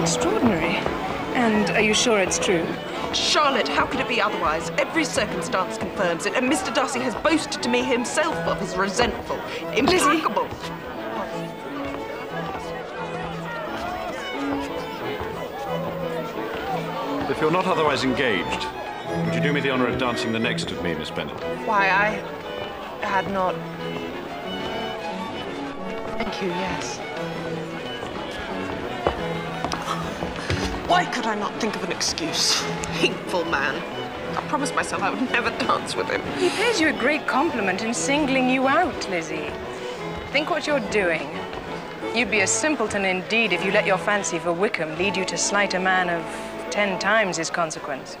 extraordinary. And are you sure it's true? Charlotte, how could it be otherwise? Every circumstance confirms it, and Mr. Darcy has boasted to me himself of his resentful, implacable. If you're not otherwise engaged, would you do me the honor of dancing the next of me, Miss Bennet? Why, I had not. Thank you, yes. Why could I not think of an excuse? Hateful man. I promised myself I would never dance with him. He pays you a great compliment in singling you out, Lizzy. Think what you're doing. You'd be a simpleton indeed if you let your fancy for Wickham lead you to slight a man of ten times his consequence.